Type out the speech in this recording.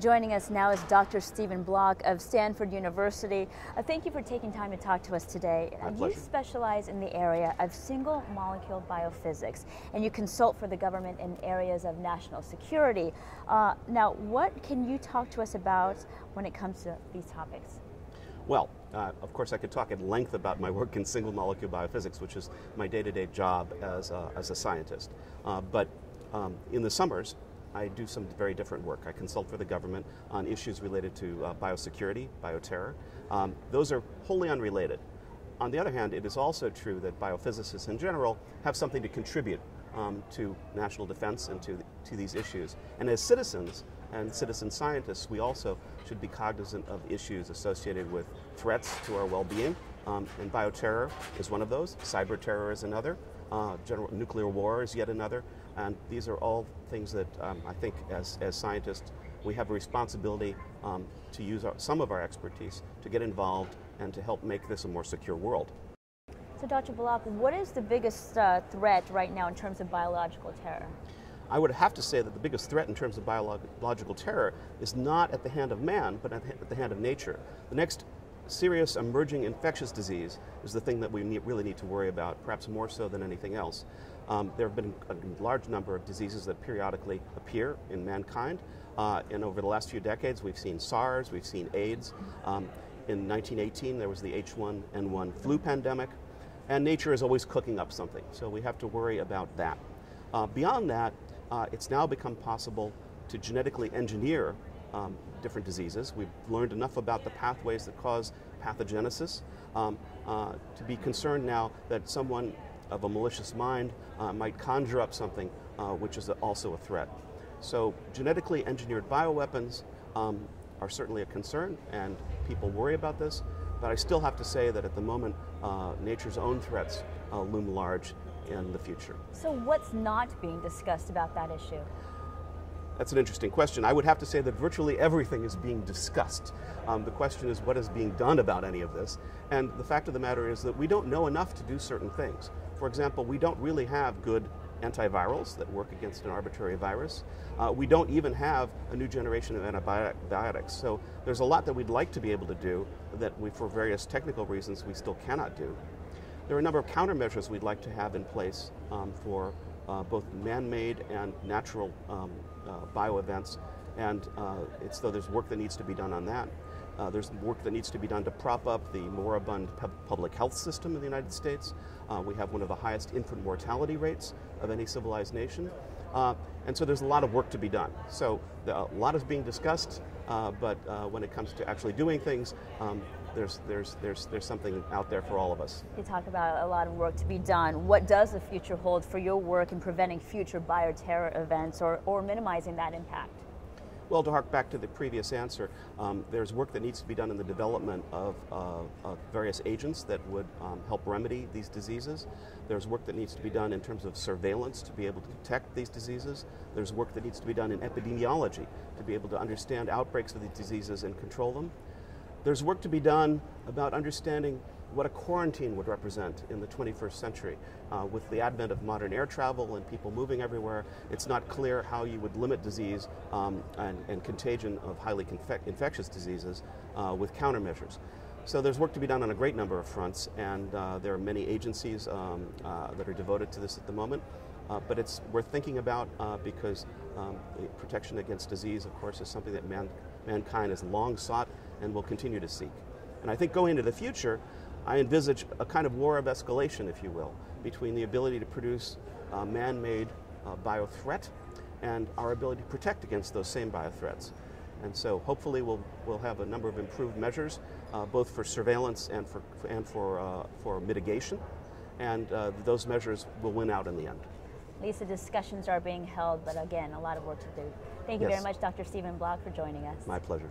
Joining us now is Dr. Steven Block of Stanford University. Uh, thank you for taking time to talk to us today. My Uh, pleasure. You specialize in the area of single molecule biophysics, and you consult for the government in areas of national security. Uh, now, what can you talk to us about when it comes to these topics? Well, uh, of course, I could talk at length about my work in single molecule biophysics, which is my day to day job as a, as a scientist. Uh, but um, in the summers, I do some very different work. I consult for the government on issues related to uh, biosecurity, bioterror. Um, those are wholly unrelated. On the other hand, it is also true that biophysicists in general have something to contribute um, to national defense and to, to these issues. And as citizens and citizen scientists, we also should be cognizant of issues associated with threats to our well being. Um, and bioterror is one of those, cyber terror is another, uh, general nuclear war is yet another. And these are all things that um, I think, as, as scientists, we have a responsibility um, to use our, some of our expertise to get involved and to help make this a more secure world. So, Dr. Block, what is the biggest uh, threat right now in terms of biological terror? I would have to say that the biggest threat in terms of biological terror is not at the hand of man, but at the hand of nature. The next serious emerging infectious disease is the thing that we need, really need to worry about, perhaps more so than anything else. Um, there have been a large number of diseases that periodically appear in mankind. Uh, and over the last few decades, we've seen SARS, we've seen AIDS. Um, in 1918, there was the H1N1 flu pandemic. And nature is always cooking up something, so we have to worry about that. Uh, beyond that, uh, it's now become possible to genetically engineer um, different diseases. We've learned enough about the pathways that cause pathogenesis um, uh, to be concerned now that someone of a malicious mind uh, might conjure up something uh, which is also a threat. So, genetically engineered bioweapons um, are certainly a concern, and people worry about this. But I still have to say that at the moment, uh, nature's own threats uh, loom large in the future. So, what's not being discussed about that issue? That's an interesting question. I would have to say that virtually everything is being discussed. Um, the question is what is being done about any of this. And the fact of the matter is that we don't know enough to do certain things. For example, we don't really have good antivirals that work against an arbitrary virus. Uh, we don't even have a new generation of antibiotics. So there's a lot that we'd like to be able to do that we, for various technical reasons, we still cannot do. There are a number of countermeasures we'd like to have in place um, for uh, both man-made and natural um, uh, bioevents, and uh, it's though there's work that needs to be done on that. Uh, there's work that needs to be done to prop up the moribund pub- public health system in the United States. Uh, we have one of the highest infant mortality rates of any civilized nation. Uh, and so there's a lot of work to be done. So the, a lot is being discussed, but uh, when it comes to actually doing things, um, there's, there's, there's, there's something out there for all of us. You talk about a lot of work to be done. What does the future hold for your work in preventing future bioterror events or, or minimizing that impact? Well, to hark back to the previous answer, um, there's work that needs to be done in the development of, uh, of various agents that would um, help remedy these diseases. There's work that needs to be done in terms of surveillance to be able to detect these diseases. There's work that needs to be done in epidemiology to be able to understand outbreaks of these diseases and control them. There's work to be done about understanding what a quarantine would represent in the 21st century. Uh, with the advent of modern air travel and people moving everywhere, it's not clear how you would limit disease um, and, and, contagion of highly infectious diseases uh, with countermeasures. So there's work to be done on a great number of fronts, and uh, there are many agencies um, uh, that are devoted to this at the moment. Uh, but it's worth thinking about uh, because um, protection against disease, of course, is something that man, mankind has long sought and will continue to seek. And I think going into the future, I envisage a kind of war of escalation, if you will, between the ability to produce uh, man made uh, bio threat and our ability to protect against those same bio threats. And so hopefully we'll, we'll have a number of improved measures, uh, both for surveillance and for, and for, uh, for mitigation. And uh, those measures will win out in the end. Lisa, discussions are being held, but again, a lot of work to do. Thank you Yes. very much, Dr. Steven Block, for joining us. My pleasure.